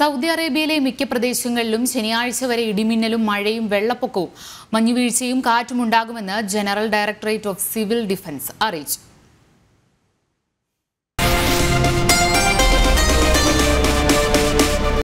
Saudi അറേബ്യയിലെ മിക്ക പ്രദേശങ്ങളിലും ശനിയാഴ്ച വരെ ഇടിമിന്നലും മഴയും വെള്ളപ്പൊക്കവും മഞ്ഞുവീഴ്ചയും കാറ്റുമുണ്ടാകുമെന്ന് general directorate of civil defence അറിയിച്ചു.